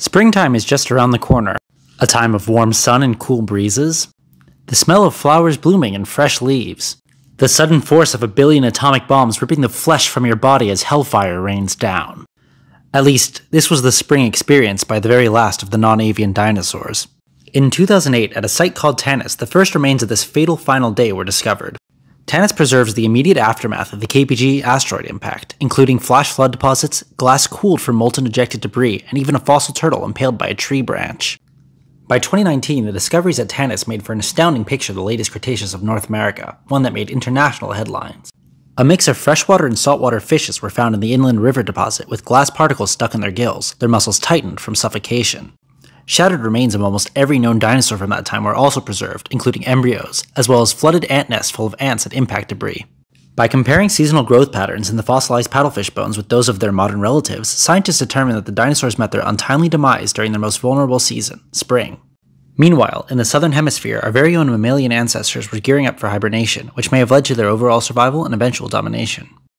Springtime is just around the corner, a time of warm sun and cool breezes, the smell of flowers blooming and fresh leaves, the sudden force of a billion atomic bombs ripping the flesh from your body as hellfire rains down. At least, this was the spring experience by the very last of the non avian dinosaurs. In 2008, at a site called Tanis, the first remains of this fatal final day were discovered. Tanis preserves the immediate aftermath of the KPG asteroid impact, including flash flood deposits, glass cooled from molten ejected debris, and even a fossil turtle impaled by a tree branch. By 2019, the discoveries at Tanis made for an astounding picture of the latest Cretaceous of North America, one that made international headlines. A mix of freshwater and saltwater fishes were found in the inland river deposit with glass particles stuck in their gills, their muscles tightened from suffocation. Shattered remains of almost every known dinosaur from that time were also preserved, including embryos, as well as flooded ant nests full of ants and impact debris. By comparing seasonal growth patterns in the fossilized paddlefish bones with those of their modern relatives, scientists determined that the dinosaurs met their untimely demise during their most vulnerable season, spring. Meanwhile, in the southern hemisphere, our very own mammalian ancestors were gearing up for hibernation, which may have led to their overall survival and eventual domination.